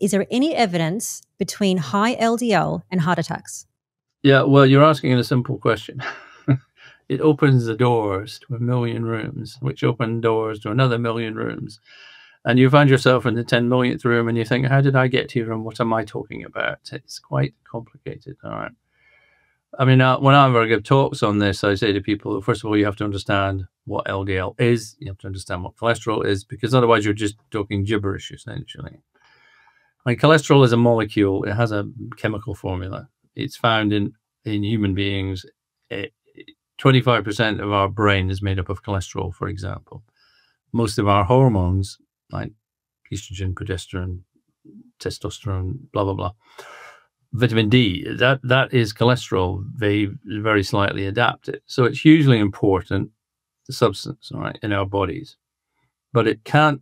Is there any evidence between high LDL and heart attacks? Yeah, well, you're asking a simple question. it opens the doors to a million rooms, which open doors to another million rooms. And you find yourself in the 10 millionth room and you think, how did I get here and what am I talking about? It's quite complicated. All right. I mean, uh, whenever I give talks on this, I say to people, first of all, you have to understand what LDL is. You have to understand what cholesterol is, because otherwise you're just talking gibberish, essentially. Like cholesterol is a molecule. It has a chemical formula. It's found in, in human beings. Eh, 25% of our brain is made up of cholesterol, for example. Most of our hormones, like estrogen, progesterone, testosterone, blah, blah, blah, vitamin D, that that is cholesterol. They very slightly adapted. So it's hugely important substance, all right, in our bodies. But it can't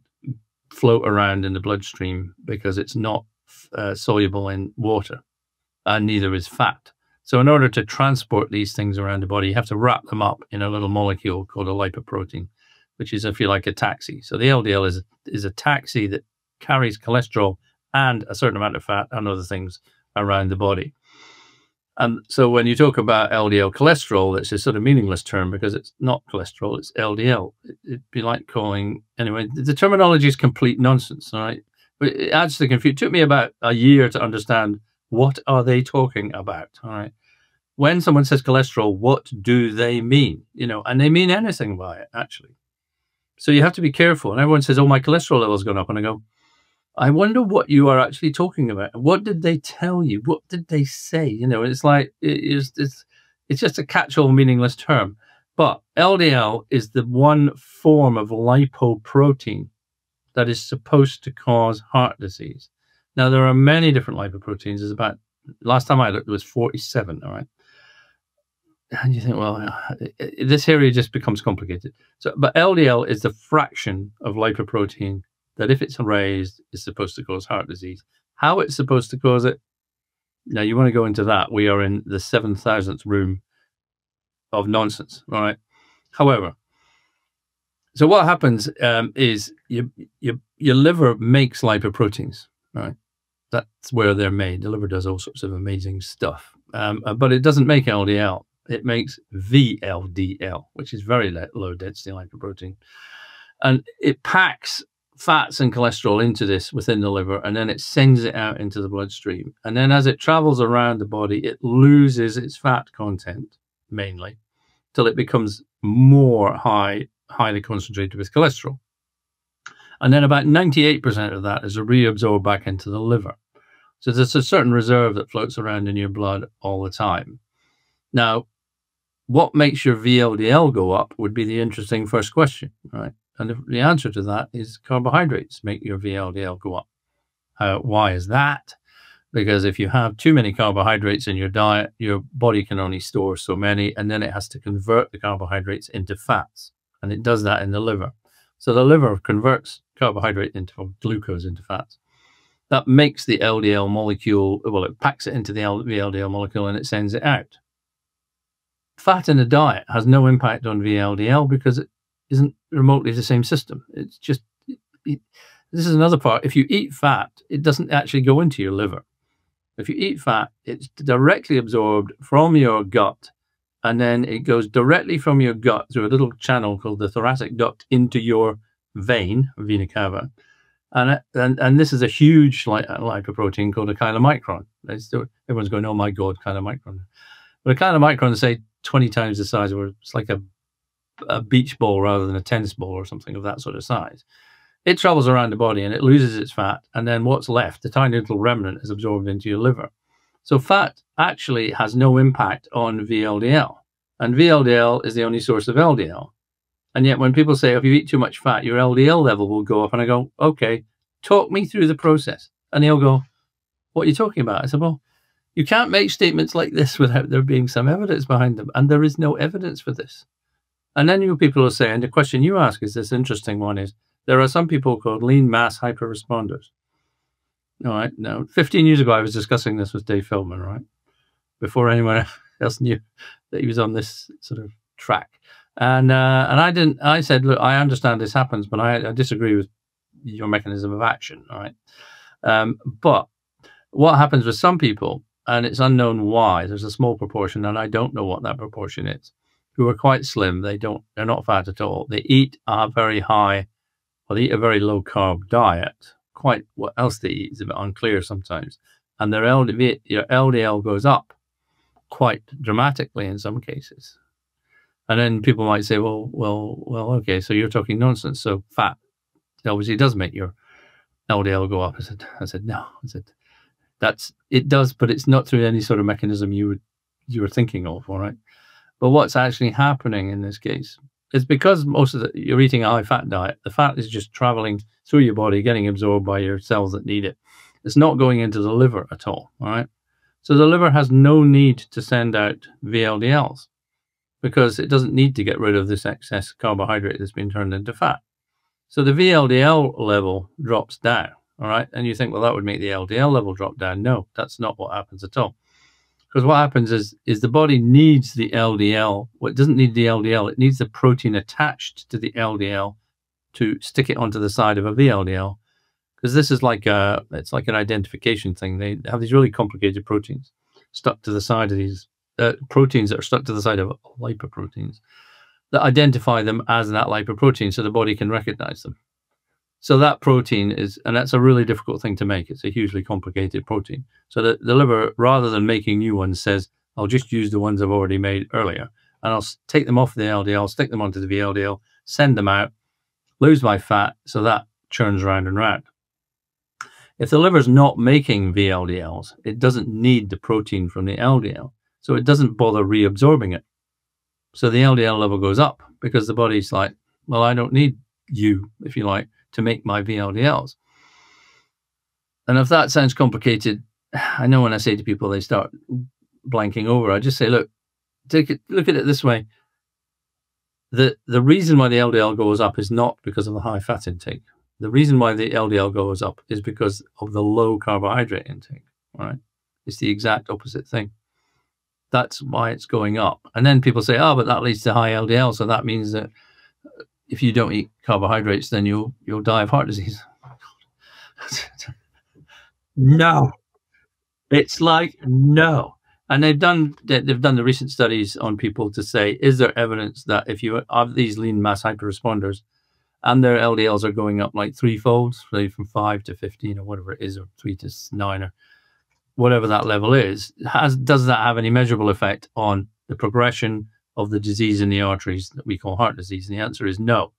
float around in the bloodstream because it's not uh, soluble in water, and neither is fat. So in order to transport these things around the body, you have to wrap them up in a little molecule called a lipoprotein, which is, if you like, a taxi. So the LDL is is a taxi that carries cholesterol and a certain amount of fat and other things around the body. And so when you talk about LDL cholesterol, it's a sort of meaningless term because it's not cholesterol, it's LDL. It'd be like calling, anyway, the terminology is complete nonsense, all right? But it adds to the confusion. It took me about a year to understand what are they talking about, all right? When someone says cholesterol, what do they mean? You know, and they mean anything by it, actually. So you have to be careful. And everyone says, oh, my cholesterol level's gone up. And I go, I wonder what you are actually talking about. What did they tell you? What did they say? You know, it's like it's it's, it's just a catch-all, meaningless term. But LDL is the one form of lipoprotein that is supposed to cause heart disease. Now there are many different lipoproteins. There's about last time I looked, it was 47. All right. And you think, well, uh, this area just becomes complicated. So, but LDL is the fraction of lipoprotein that if it's raised, is supposed to cause heart disease. How it's supposed to cause it? Now, you want to go into that. We are in the 7,000th room of nonsense, right? However, so what happens um, is your, your, your liver makes lipoproteins, right? That's where they're made. The liver does all sorts of amazing stuff, um, uh, but it doesn't make LDL. It makes VLDL, which is very low density lipoprotein. And it packs fats and cholesterol into this within the liver and then it sends it out into the bloodstream. And then as it travels around the body, it loses its fat content mainly till it becomes more high, highly concentrated with cholesterol. And then about 98% of that is reabsorbed back into the liver. So there's a certain reserve that floats around in your blood all the time. Now, what makes your VLDL go up would be the interesting first question, right? And the answer to that is carbohydrates make your VLDL go up. Uh, why is that? Because if you have too many carbohydrates in your diet, your body can only store so many, and then it has to convert the carbohydrates into fats. And it does that in the liver. So the liver converts carbohydrate into glucose into fats. That makes the LDL molecule, well, it packs it into the VLDL molecule and it sends it out. Fat in the diet has no impact on VLDL because it isn't remotely the same system. It's just it, it, this is another part. If you eat fat, it doesn't actually go into your liver. If you eat fat, it's directly absorbed from your gut, and then it goes directly from your gut through a little channel called the thoracic duct into your vein, vena cava. And, and and this is a huge li lipoprotein called a chylomicron. Everyone's going, "Oh my god, chylomicron!" But a chylomicron is say twenty times the size of it's like a a beach ball rather than a tennis ball or something of that sort of size. It travels around the body and it loses its fat, and then what's left, the tiny little remnant, is absorbed into your liver. So fat actually has no impact on VLDL, and VLDL is the only source of LDL. And yet, when people say, oh, if you eat too much fat, your LDL level will go up, and I go, okay, talk me through the process. And they'll go, what are you talking about? I said, well, you can't make statements like this without there being some evidence behind them. And there is no evidence for this. And then you people are saying the question you ask is this interesting one is there are some people called lean mass hyperresponders. All right. Now, 15 years ago, I was discussing this with Dave Feldman, right? Before anyone else knew that he was on this sort of track. And uh, and I didn't. I said, look, I understand this happens, but I, I disagree with your mechanism of action. All right. Um, but what happens with some people, and it's unknown why, there's a small proportion, and I don't know what that proportion is, who are quite slim. They don't, they're not fat at all. They eat a very high, well, they eat a very low carb diet. Quite what else they eat is a bit unclear sometimes. And their LDL, your LDL goes up quite dramatically in some cases. And then people might say, well, well, well, okay, so you're talking nonsense. So fat obviously does make your LDL go up. I said, I said, no. I said, that's it does, but it's not through any sort of mechanism you would you were thinking of, all right. But what's actually happening in this case is because most of the you're eating a high fat diet, the fat is just traveling through your body, getting absorbed by your cells that need it. It's not going into the liver at all, all right. So the liver has no need to send out VLDLs because it doesn't need to get rid of this excess carbohydrate that's been turned into fat. So the VLDL level drops down, all right? And you think, well, that would make the LDL level drop down. No, that's not what happens at all. Because what happens is, is the body needs the LDL. Well, it doesn't need the LDL. It needs the protein attached to the LDL to stick it onto the side of a VLDL. Because this is like a, it's like an identification thing. They have these really complicated proteins stuck to the side of these uh, proteins that are stuck to the side of lipoproteins that identify them as that lipoprotein so the body can recognize them. So that protein is, and that's a really difficult thing to make. It's a hugely complicated protein. So the, the liver, rather than making new ones, says, I'll just use the ones I've already made earlier. And I'll take them off the LDL, stick them onto the VLDL, send them out, lose my fat. So that churns round and round. If the liver's not making VLDLs, it doesn't need the protein from the LDL. So it doesn't bother reabsorbing it. So the LDL level goes up because the body's like, well, I don't need you, if you like, to make my VLDLs. And if that sounds complicated, I know when I say to people they start blanking over, I just say, look, take it, look at it this way. The, the reason why the LDL goes up is not because of the high fat intake. The reason why the LDL goes up is because of the low carbohydrate intake. Right? It's the exact opposite thing. That's why it's going up. And then people say, oh, but that leads to high LDL. So that means that if you don't eat carbohydrates, then you'll you'll die of heart disease. no. It's like no. And they've done they've done the recent studies on people to say, is there evidence that if you have these lean mass hyperresponders and their LDLs are going up like threefold, say from five to fifteen or whatever it is, or three to nine or whatever that level is, has does that have any measurable effect on the progression of the disease in the arteries that we call heart disease? And the answer is no.